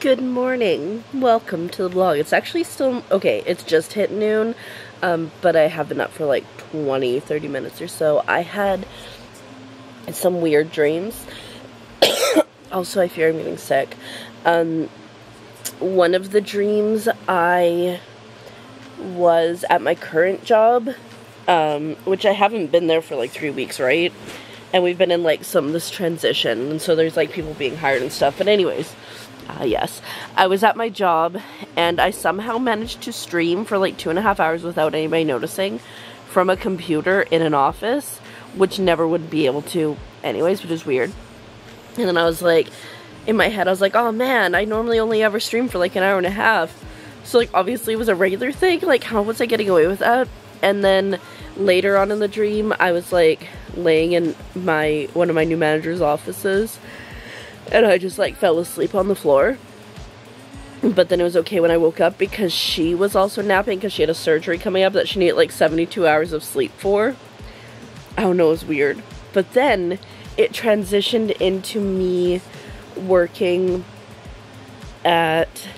Good morning. Welcome to the vlog. It's actually still, okay, it's just hit noon, um, but I have been up for like 20, 30 minutes or so. I had some weird dreams. also, I fear I'm getting sick. Um, one of the dreams, I was at my current job, um, which I haven't been there for like three weeks, right? And we've been in like some of this transition, and so there's like people being hired and stuff. But anyways, uh, yes, I was at my job, and I somehow managed to stream for like two and a half hours without anybody noticing from a computer in an office, which never would be able to anyways, which is weird. And then I was like, in my head, I was like, oh man, I normally only ever stream for like an hour and a half. So like obviously it was a regular thing, like how was I getting away with that? And then later on in the dream, I was like laying in my one of my new manager's offices and I just like fell asleep on the floor. But then it was okay when I woke up because she was also napping because she had a surgery coming up that she needed like 72 hours of sleep for. I don't know, it was weird. But then it transitioned into me working at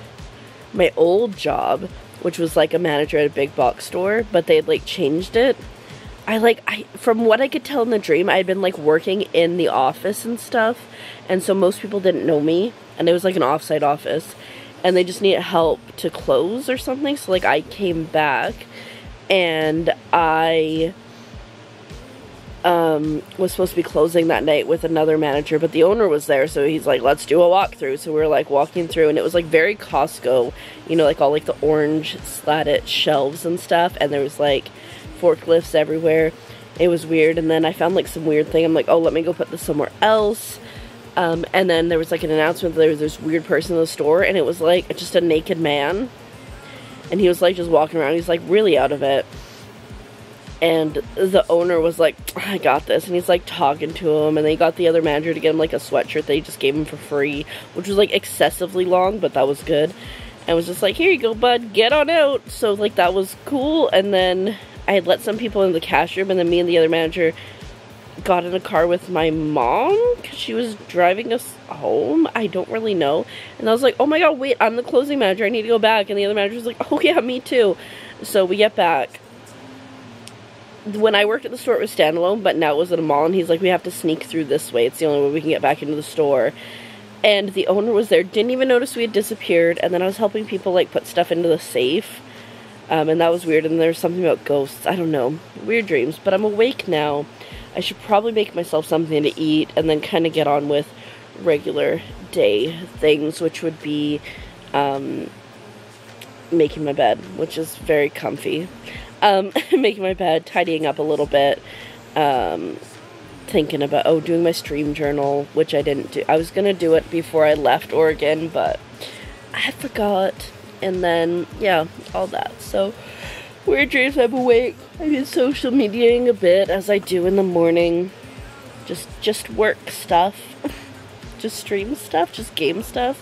my old job, which was like a manager at a big box store, but they had like changed it. I like I from what I could tell in the dream, I had been like working in the office and stuff, and so most people didn't know me, and it was like an offsite office, and they just needed help to close or something. So like I came back, and I um, was supposed to be closing that night with another manager, but the owner was there, so he's like, let's do a walkthrough. So we were like walking through, and it was like very Costco, you know, like all like the orange slatted shelves and stuff, and there was like forklifts everywhere. It was weird, and then I found like some weird thing. I'm like, oh, let me go put this somewhere else. Um, and then there was like an announcement that there was this weird person in the store, and it was like just a naked man. And he was like just walking around, he's like really out of it and the owner was like, I got this, and he's like talking to him, and they got the other manager to get him like a sweatshirt they just gave him for free, which was like excessively long, but that was good. And was just like, here you go, bud, get on out. So like that was cool, and then I had let some people in the cash room, and then me and the other manager got in a car with my mom because she was driving us home. I don't really know. And I was like, oh my god, wait, I'm the closing manager. I need to go back. And the other manager was like, oh yeah, me too. So we get back when I worked at the store, it was standalone, but now it was at a mall, and he's like, we have to sneak through this way. It's the only way we can get back into the store. And the owner was there, didn't even notice we had disappeared, and then I was helping people, like, put stuff into the safe. Um, and that was weird, and there was something about ghosts. I don't know. Weird dreams. But I'm awake now. I should probably make myself something to eat, and then kind of get on with regular day things, which would be um, making my bed, which is very comfy um, making my bed, tidying up a little bit, um, thinking about, oh, doing my stream journal, which I didn't do. I was going to do it before I left Oregon, but I forgot. And then, yeah, all that. So, weird dreams, I'm awake. I've been social mediaing a bit, as I do in the morning. Just, just work stuff. just stream stuff, just game stuff.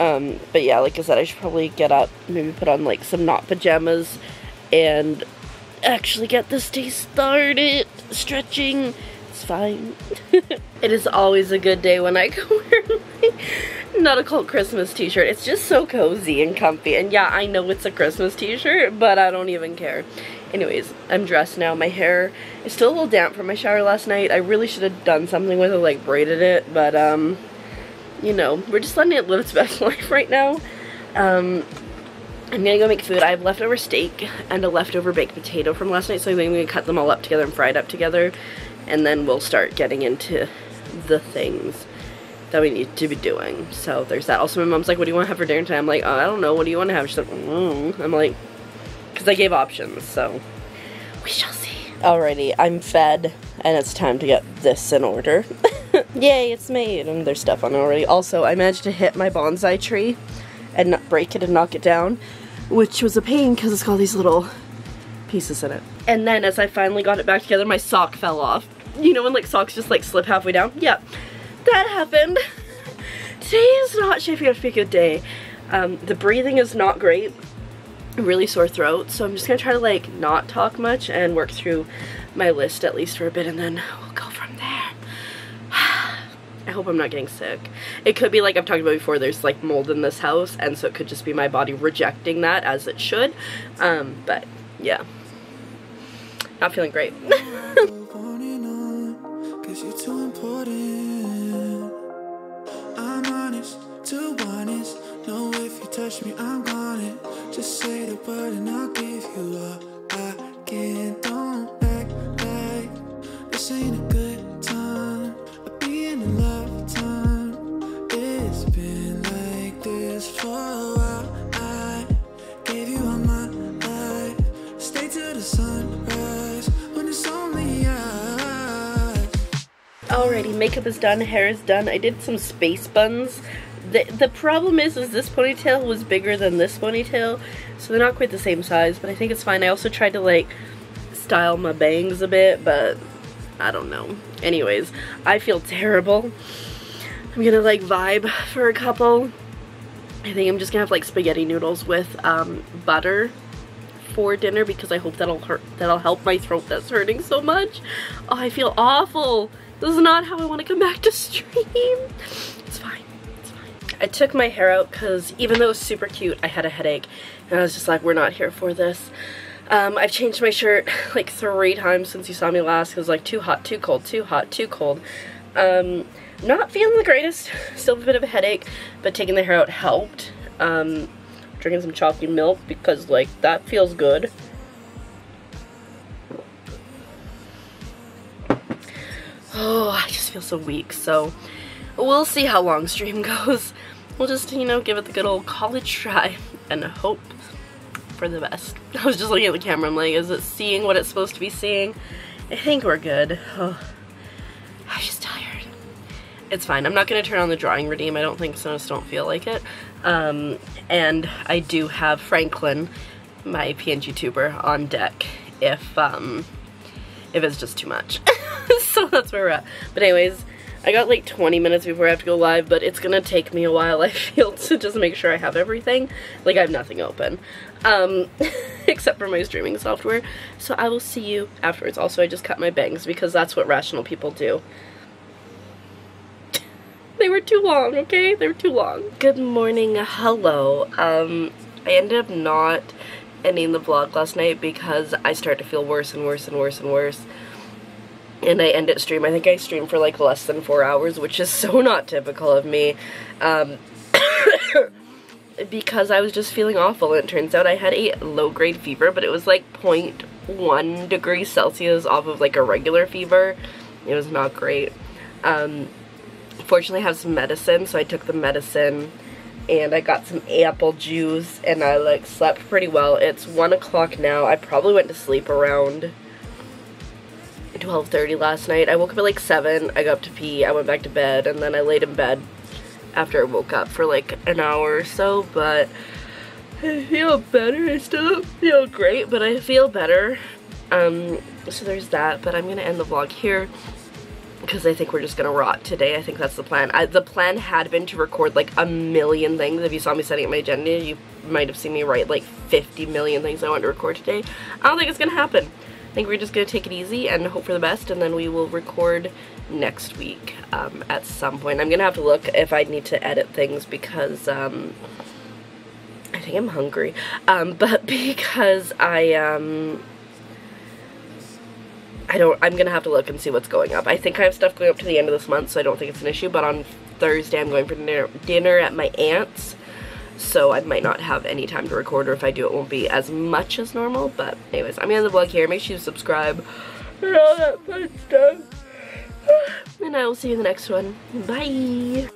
Um, but yeah, like I said, I should probably get up, maybe put on like some not pajamas and actually get this day started. Stretching. It's fine. it is always a good day when I go wear my Not a Cult Christmas t-shirt. It's just so cozy and comfy. And yeah, I know it's a Christmas t-shirt, but I don't even care. Anyways, I'm dressed now. My hair is still a little damp from my shower last night. I really should have done something with it, like braided it, but um, you know, we're just letting it live its best life right now. Um, I'm gonna go make food. I have leftover steak and a leftover baked potato from last night, so I'm gonna cut them all up together and fry it up together, and then we'll start getting into the things that we need to be doing. So there's that. Also, my mom's like, what do you want to have for dinner tonight? I'm like, oh, I don't know. What do you want to have? She's like, mm. I'm like, because I gave options, so we shall see. Alrighty, I'm fed, and it's time to get this in order. Yay, it's made, and there's stuff on it already. Also, I managed to hit my bonsai tree and not break it and knock it down which was a pain because it's got these little pieces in it. And then as I finally got it back together, my sock fell off. You know when like socks just like slip halfway down? Yeah, that happened. Today is not shaping up to be a good day. Um, the breathing is not great. Really sore throat, so I'm just gonna try to like not talk much and work through my list at least for a bit and then we'll go from there. I hope I'm not getting sick. It could be like I've talked about before, there's like mold in this house, and so it could just be my body rejecting that as it should. Um, but yeah, not feeling great. touch me, I'm gone Just say the word and I'll give you all I can. Makeup is done, hair is done. I did some space buns the, the problem is, is this ponytail was bigger than this ponytail, so they're not quite the same size, but I think it's fine. I also tried to, like, style my bangs a bit, but I don't know. Anyways, I feel terrible. I'm gonna, like, vibe for a couple. I think I'm just gonna have, like, spaghetti noodles with, um, butter for dinner because I hope that'll hurt, that'll help my throat that's hurting so much. Oh, I feel awful. This is not how I want to come back to stream. It's fine. It's fine. I took my hair out because even though it was super cute, I had a headache. And I was just like, we're not here for this. Um, I've changed my shirt like three times since you saw me last. It was like too hot, too cold, too hot, too cold. Um, not feeling the greatest. Still a bit of a headache, but taking the hair out helped. Um, drinking some chocolate milk because like that feels good. Oh, I just feel so weak. So we'll see how long stream goes we'll just, you know, give it the good old college try and hope for the best. I was just looking at the camera, I'm like, is it seeing what it's supposed to be seeing? I think we're good. Oh, I'm just tired. It's fine. I'm not going to turn on the drawing redeem. I don't think so. Just don't feel like it. Um, and I do have Franklin, my PNG tuber, on deck if, um, if it's just too much. so that's where we're at. But anyways, I got like 20 minutes before I have to go live, but it's gonna take me a while, I feel, to just make sure I have everything. Like, I have nothing open, um, except for my streaming software. So I will see you afterwards. Also, I just cut my bangs because that's what rational people do. they were too long, okay? They were too long. Good morning, hello. Um, I ended up not ending the vlog last night because I started to feel worse and worse and worse and worse and I ended stream. I think I streamed for like less than four hours, which is so not typical of me. Um, because I was just feeling awful. And it turns out I had a low-grade fever, but it was like 0.1 degrees Celsius off of like a regular fever. It was not great. Um, fortunately, I have some medicine, so I took the medicine and I got some apple juice and I like slept pretty well. It's 1 o'clock now. I probably went to sleep around 12.30 last night. I woke up at like 7, I got up to pee, I went back to bed, and then I laid in bed after I woke up for like an hour or so, but I feel better. I still don't feel great, but I feel better. Um, so there's that, but I'm going to end the vlog here because I think we're just gonna rot today. I think that's the plan. I, the plan had been to record like a million things. If you saw me setting up my agenda, you might have seen me write like 50 million things I want to record today. I don't think it's gonna happen. I think we're just to take it easy and hope for the best and then we will record next week um, at some point. I'm to have to look if I need to edit things because um, I think I'm hungry. Um, but because I, um, I don't, I'm to have to look and see what's going up. I think I have stuff going up to the end of this month so I don't think it's an issue, but on Thursday I'm going for dinner, dinner at my aunt's so I might not have any time to record or if I do it won't be as much as normal but anyways I'm gonna end the vlog here. Make sure you subscribe and all that fun stuff. And I will see you in the next one. Bye